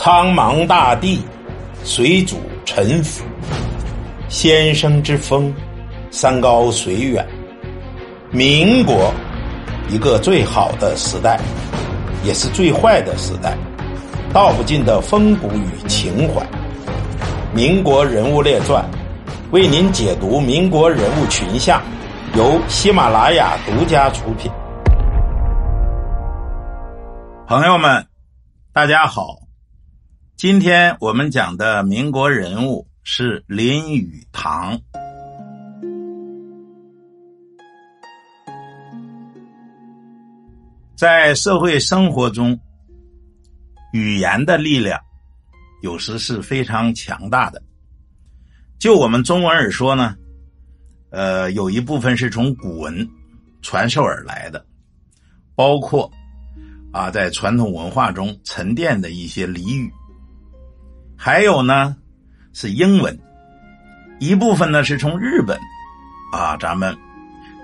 苍茫大地，水主沉浮。先生之风，山高水远。民国，一个最好的时代，也是最坏的时代，道不尽的风骨与情怀。民国人物列传，为您解读民国人物群像，由喜马拉雅独家出品。朋友们，大家好。今天我们讲的民国人物是林语堂。在社会生活中，语言的力量有时是非常强大的。就我们中文而说呢，呃，有一部分是从古文传授而来的，包括啊，在传统文化中沉淀的一些俚语。还有呢，是英文，一部分呢是从日本，啊，咱们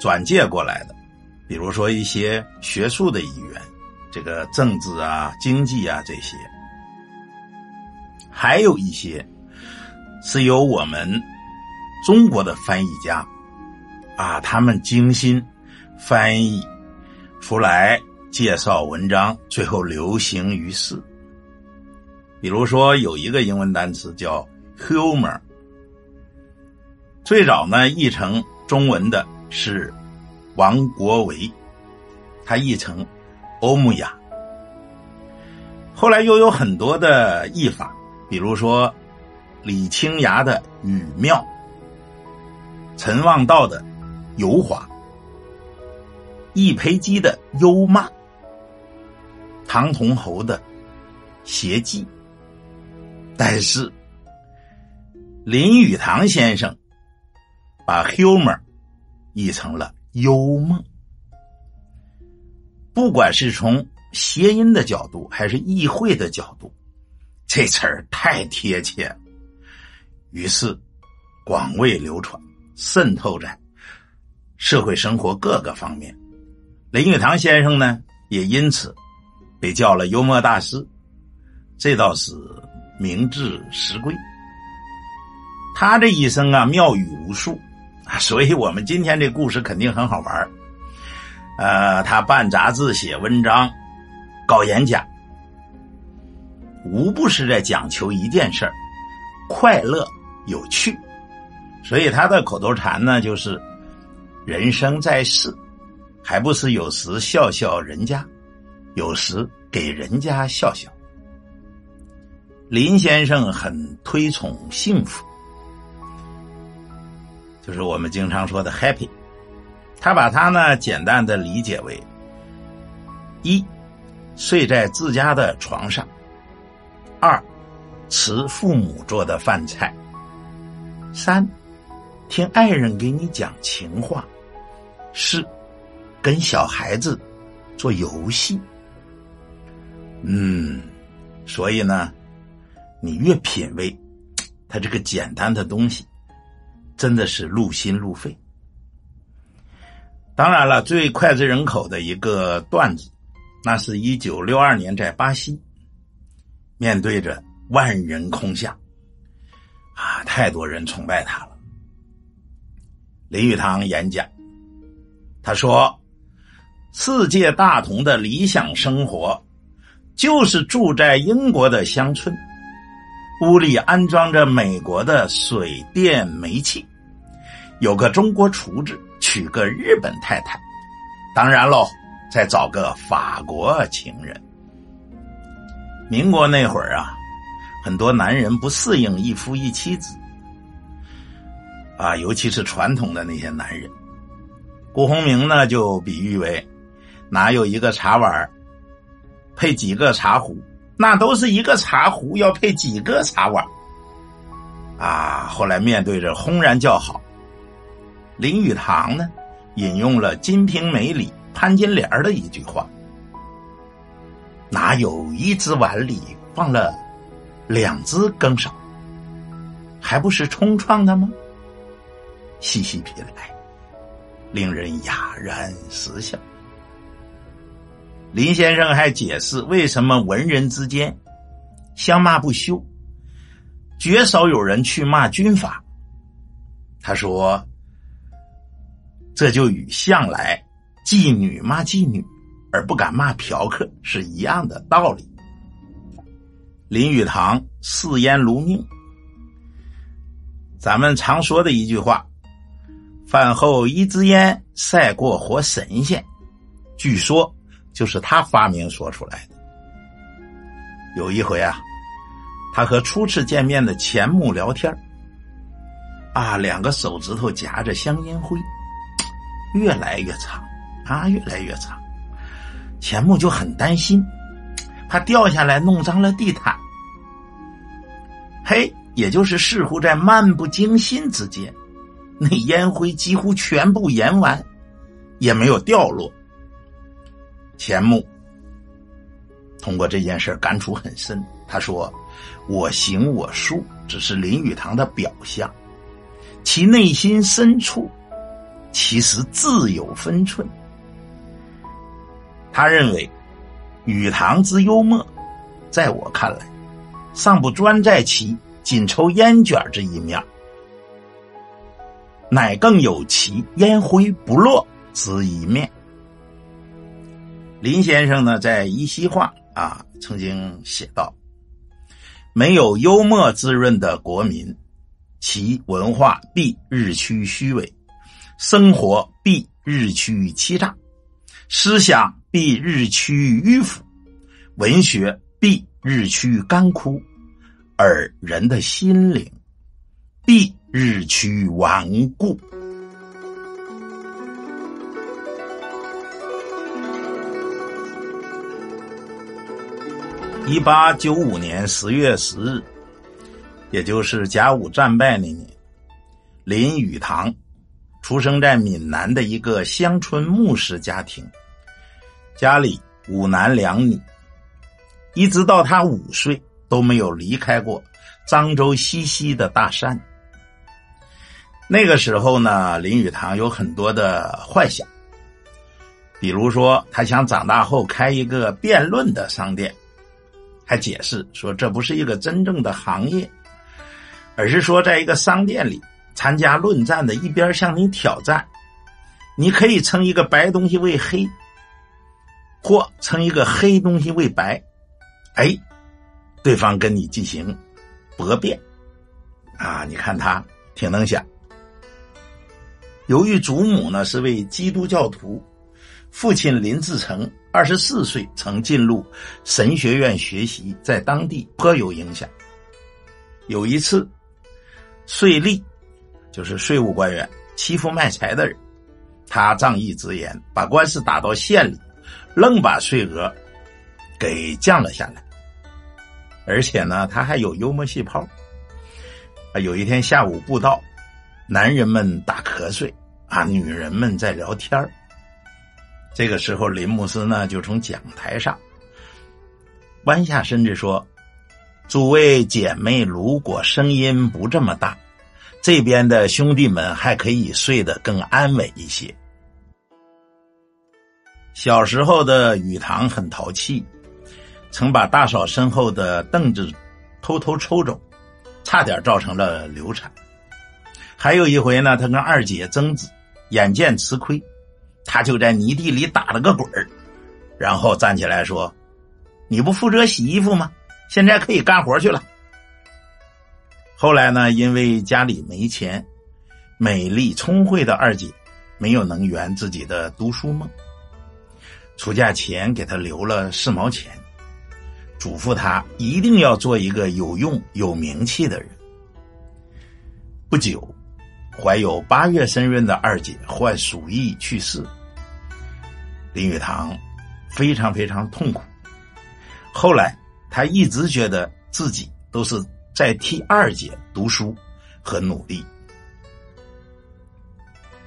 转借过来的，比如说一些学术的语言，这个政治啊、经济啊这些，还有一些是由我们中国的翻译家，啊，他们精心翻译出来介绍文章，最后流行于世。比如说，有一个英文单词叫 “humor”，最早呢译成中文的是王国维，他译成欧姆雅。后来又有很多的译法，比如说李清崖的“语妙”，陈望道的“油滑”，易培基的“幽骂”，唐同侯的“邪记”。但是，林语堂先生把 “humor” 译成了“幽默”。不管是从谐音的角度，还是意会的角度，这词儿太贴切了。于是，广为流传，渗透在社会生活各个方面。林语堂先生呢，也因此被叫了幽默大师。这倒是。名至实归，他这一生啊妙语无数，所以我们今天这故事肯定很好玩呃，他办杂志、写文章、搞演讲，无不是在讲求一件事快乐有趣。所以他的口头禅呢，就是“人生在世，还不是有时笑笑人家，有时给人家笑笑。”林先生很推崇幸福，就是我们经常说的 “happy”。他把它呢简单的理解为：一，睡在自家的床上；二，吃父母做的饭菜；三，听爱人给你讲情话；四，跟小孩子做游戏。嗯，所以呢。你越品味，它这个简单的东西，真的是入心入肺。当然了，最脍炙人口的一个段子，那是一九六二年在巴西，面对着万人空巷，啊，太多人崇拜他了。林语堂演讲，他说：“世界大同的理想生活，就是住在英国的乡村。”屋里安装着美国的水电煤气，有个中国厨子，娶个日本太太，当然喽，再找个法国情人。民国那会儿啊，很多男人不适应一夫一妻制，啊，尤其是传统的那些男人。顾鸿明呢，就比喻为，哪有一个茶碗配几个茶壶？那都是一个茶壶要配几个茶碗，啊！后来面对着轰然叫好，林语堂呢引用了《金瓶梅》里潘金莲的一句话：“哪有一只碗里放了两只羹勺，还不是冲撞的吗？”细细品来，令人哑然失笑。林先生还解释，为什么文人之间相骂不休，绝少有人去骂军阀。他说：“这就与向来妓女骂妓女而不敢骂嫖客是一样的道理。”林语堂嗜烟如命，咱们常说的一句话：“饭后一支烟，赛过活神仙。”据说就是他发明说出来的。有一回啊，他和初次见面的钱穆聊天啊，两个手指头夹着香烟灰，越来越长，啊，越来越长。钱穆就很担心，怕掉下来弄脏了地毯。嘿，也就是似乎在漫不经心之间，那烟灰几乎全部燃完，也没有掉落。钱穆通过这件事感触很深。他说：“我行我素，只是林语堂的表象，其内心深处其实自有分寸。”他认为，语堂之幽默，在我看来，尚不专在其仅抽烟卷这一面，乃更有其烟灰不落之一面。林先生呢，在一席话啊，曾经写道：“没有幽默滋润的国民，其文化必日趋虚伪，生活必日趋欺诈，思想必日趋迂腐，文学必日趋干枯，而人的心灵必日趋顽固。”一八九五年十月十日，也就是甲午战败那年，林语堂出生在闽南的一个乡村牧师家庭，家里五男两女，一直到他五岁都没有离开过漳州西溪的大山。那个时候呢，林语堂有很多的幻想，比如说他想长大后开一个辩论的商店。还解释说，这不是一个真正的行业，而是说，在一个商店里参加论战的，一边向你挑战，你可以称一个白东西为黑，或称一个黑东西为白，哎，对方跟你进行驳辩，啊，你看他挺能想。由于祖母呢是位基督教徒。父亲林志成二十四岁曾进入神学院学习，在当地颇有影响。有一次，税吏就是税务官员欺负卖柴的人，他仗义直言，把官司打到县里，愣把税额给降了下来。而且呢，他还有幽默细胞。啊，有一天下午布道，男人们打瞌睡，啊，女人们在聊天儿。这个时候，林牧师呢就从讲台上弯下身子说：“诸位姐妹，如果声音不这么大，这边的兄弟们还可以睡得更安稳一些。”小时候的雨堂很淘气，曾把大嫂身后的凳子偷偷抽走，差点造成了流产。还有一回呢，他跟二姐争执，眼见吃亏。他就在泥地里打了个滚儿，然后站起来说：“你不负责洗衣服吗？现在可以干活去了。”后来呢，因为家里没钱，美丽聪慧的二姐没有能圆自己的读书梦。出嫁前给他留了四毛钱，嘱咐他一定要做一个有用有名气的人。不久。怀有八月身孕的二姐患鼠疫去世，林语堂非常非常痛苦。后来他一直觉得自己都是在替二姐读书和努力。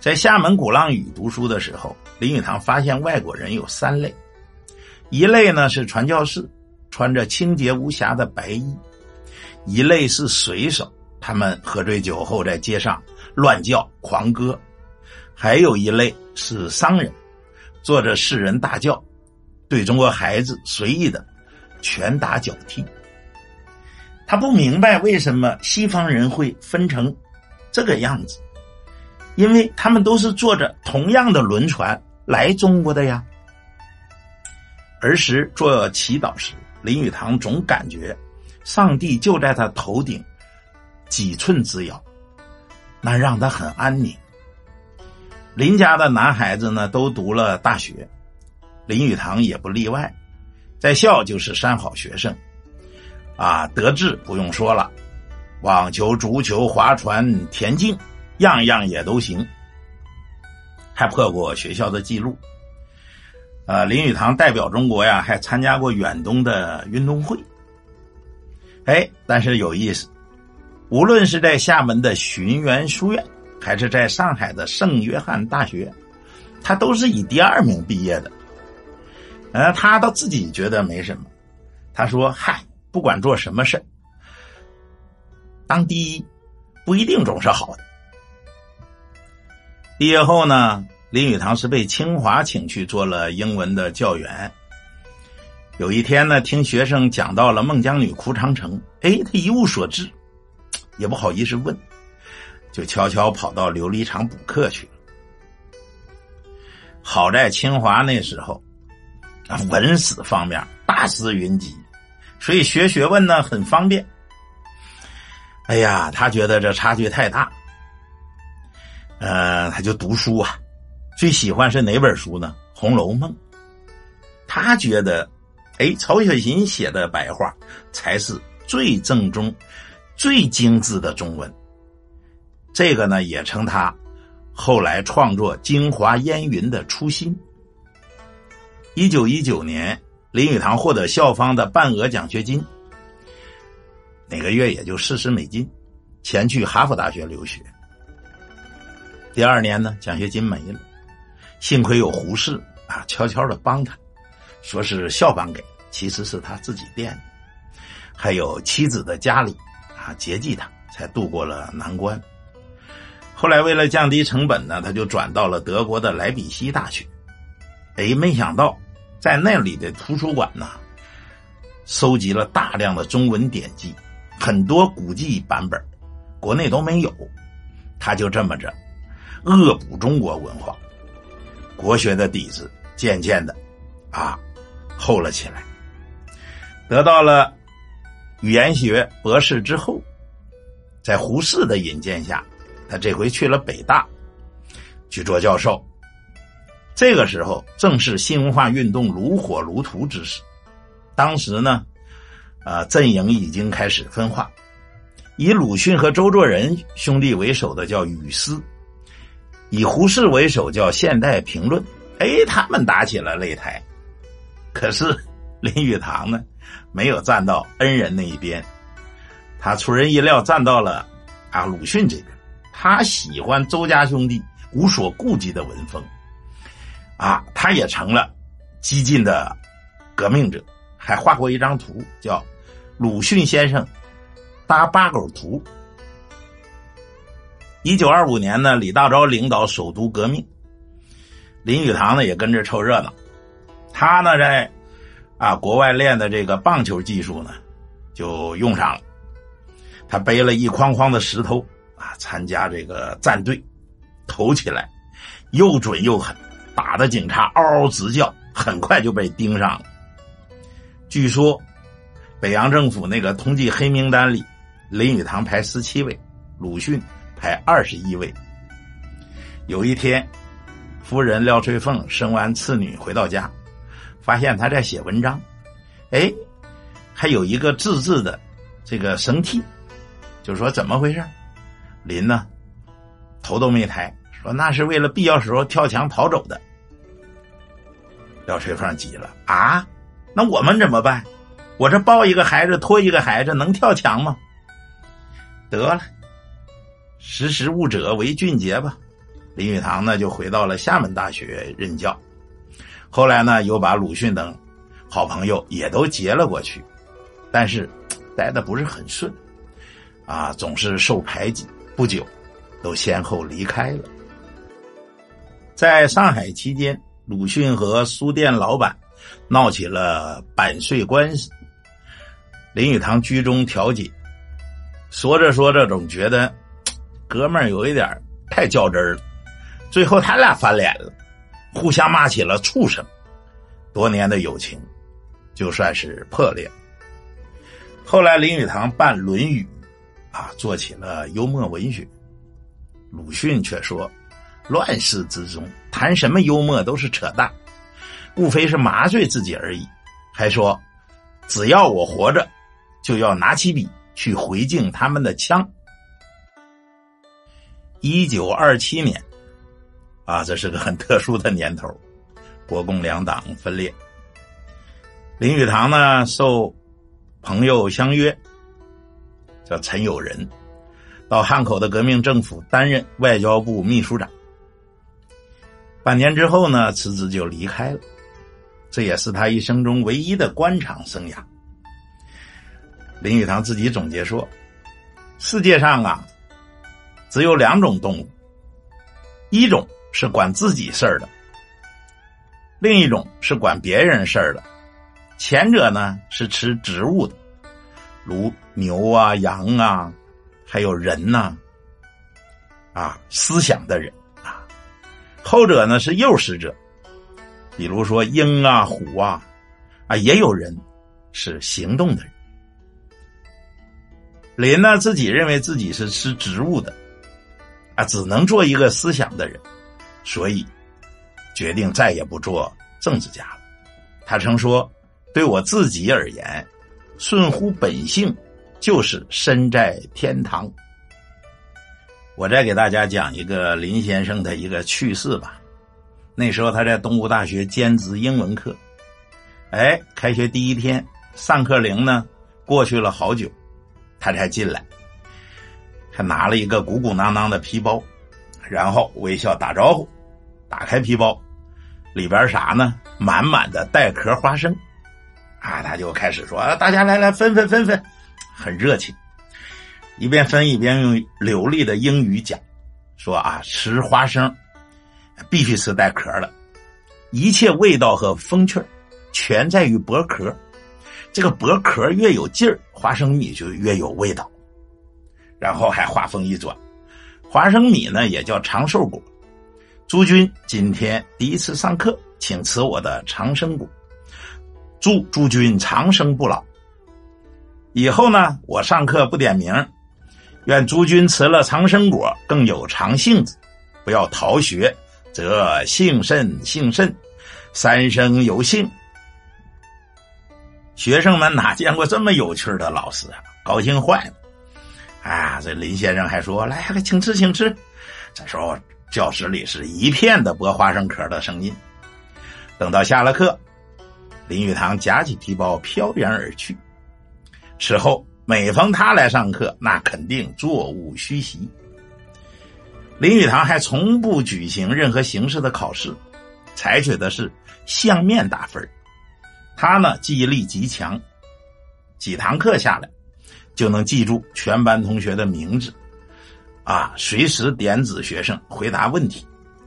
在厦门鼓浪屿读书的时候，林语堂发现外国人有三类：一类呢是传教士，穿着清洁无瑕的白衣；一类是水手，他们喝醉酒后在街上。乱叫狂歌，还有一类是商人，坐着世人大轿，对中国孩子随意的拳打脚踢。他不明白为什么西方人会分成这个样子，因为他们都是坐着同样的轮船来中国的呀。儿时做祈祷时，林语堂总感觉上帝就在他头顶几寸之遥，那让他很安宁。林家的男孩子呢，都读了大学，林语堂也不例外，在校就是三好学生。啊，德智不用说了，网球、足球、划船、田径，样样也都行，还破过学校的记录。呃，林语堂代表中国呀，还参加过远东的运动会。哎，但是有意思，无论是在厦门的寻源书院，还是在上海的圣约翰大学，他都是以第二名毕业的。呃，他倒自己觉得没什么，他说：“嗨。”不管做什么事当第一不一定总是好的。毕业后呢，林语堂是被清华请去做了英文的教员。有一天呢，听学生讲到了孟姜女哭长城，哎，他一无所知，也不好意思问，就悄悄跑到琉璃厂补课去了。好在清华那时候啊，文史方面大师云集。所以学学问呢很方便。哎呀，他觉得这差距太大，呃，他就读书啊，最喜欢是哪本书呢？《红楼梦》。他觉得，哎，曹雪芹写的白话才是最正宗、最精致的中文。这个呢，也称他后来创作《京华烟云》的初心。一九一九年。林语堂获得校方的半额奖学金，每个月也就四十美金，前去哈佛大学留学。第二年呢，奖学金没了，幸亏有胡适啊，悄悄的帮他，说是校方给，其实是他自己垫的。还有妻子的家里啊，接济他，才度过了难关。后来为了降低成本呢，他就转到了德国的莱比锡大学。哎，没想到。在那里的图书馆呢，收集了大量的中文典籍，很多古籍版本，国内都没有。他就这么着，恶补中国文化，国学的底子渐渐的啊厚了起来。得到了语言学博士之后，在胡适的引荐下，他这回去了北大去做教授。这个时候正是新文化运动如火如荼之时，当时呢，呃，阵营已经开始分化，以鲁迅和周作人兄弟为首的叫语丝，以胡适为首叫现代评论。哎，他们打起了擂台，可是林语堂呢，没有站到恩人那一边，他出人意料站到了啊鲁迅这边，他喜欢周家兄弟无所顾忌的文风。啊，他也成了激进的革命者，还画过一张图，叫《鲁迅先生搭八狗图》。一九二五年呢，李大钊领导首都革命，林语堂呢也跟着凑热闹。他呢在啊国外练的这个棒球技术呢，就用上了。他背了一筐筐的石头啊，参加这个战队，投起来又准又狠。打的警察嗷嗷直叫，很快就被盯上了。据说，北洋政府那个通缉黑名单里，林语堂排十七位，鲁迅排二十一位。有一天，夫人廖翠凤生完次女回到家，发现他在写文章，哎，还有一个自制的这个绳梯，就说怎么回事？林呢，头都没抬，说那是为了必要时候跳墙逃走的。廖翠凤急了啊！那我们怎么办？我这抱一个孩子，拖一个孩子，能跳墙吗？得了，识时务者为俊杰吧。林语堂呢，就回到了厦门大学任教。后来呢，又把鲁迅等好朋友也都接了过去，但是待的不是很顺，啊，总是受排挤。不久，都先后离开了。在上海期间。鲁迅和书店老板闹起了版税官司，林语堂居中调解，说着说着总觉得哥们儿有一点太较真了，最后他俩翻脸了，互相骂起了畜生，多年的友情就算是破裂。后来林语堂办《论语》，啊，做起了幽默文学。鲁迅却说：“乱世之中，谈什么幽默都是扯淡，无非是麻醉自己而已。”还说：“只要我活着。”就要拿起笔去回敬他们的枪。一九二七年，啊，这是个很特殊的年头，国共两党分裂。林语堂呢，受朋友相约，叫陈友仁，到汉口的革命政府担任外交部秘书长。半年之后呢，辞职就离开了，这也是他一生中唯一的官场生涯。林语堂自己总结说：“世界上啊，只有两种动物，一种是管自己事儿的，另一种是管别人事儿的。前者呢是吃植物的，如牛啊、羊啊，还有人呐，啊，思想的人啊；后者呢是诱食者，比如说鹰啊、虎啊，啊，也有人是行动的人。”林呢自己认为自己是吃植物的，啊，只能做一个思想的人，所以决定再也不做政治家了。他曾说：“对我自己而言，顺乎本性就是身在天堂。”我再给大家讲一个林先生的一个趣事吧。那时候他在东吴大学兼职英文课，哎，开学第一天，上课铃呢过去了好久。他才进来，他拿了一个鼓鼓囊囊的皮包，然后微笑打招呼。打开皮包，里边啥呢？满满的带壳花生。啊，他就开始说：“大家来来分分分分，很热情。”一边分一边用流利的英语讲，说：“啊，吃花生必须吃带壳的，一切味道和风趣全在于剥壳。”这个剥壳越有劲儿，花生米就越有味道。然后还话锋一转，花生米呢也叫长寿果。诸君今天第一次上课，请吃我的长生果，祝诸君长生不老。以后呢，我上课不点名，愿诸君吃了长生果更有长性子，不要逃学，则幸甚幸甚，三生有幸。学生们哪见过这么有趣的老师啊？高兴坏了！啊，这林先生还说：“来，请吃，请吃。”这时候教室里是一片的剥花生壳的声音。等到下了课，林语堂夹起皮包飘然而去。此后每逢他来上课，那肯定座无虚席。林语堂还从不举行任何形式的考试，采取的是相面打分他呢记忆力极强，几堂课下来就能记住全班同学的名字，啊，随时点指学生回答问题，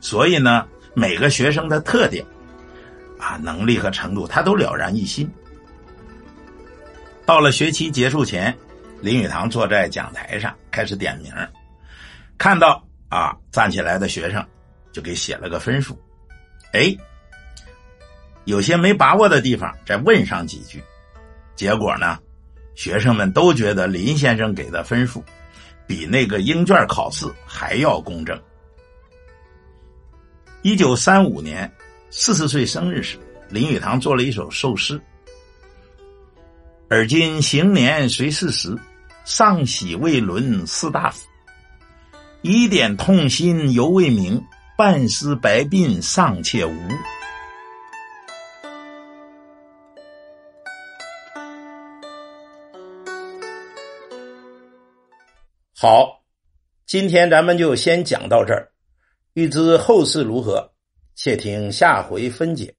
所以呢每个学生的特点，啊能力和程度他都了然于心。到了学期结束前，林语堂坐在讲台上开始点名，看到啊站起来的学生，就给写了个分数，哎。有些没把握的地方，再问上几句。结果呢，学生们都觉得林先生给的分数比那个英卷考试还要公正。一九三五年四十岁生日时，林语堂做了一首寿诗：“而今行年随四十，尚喜未伦士大夫。一点痛心犹未明，半丝白鬓尚且无。”好，今天咱们就先讲到这儿。欲知后事如何，且听下回分解。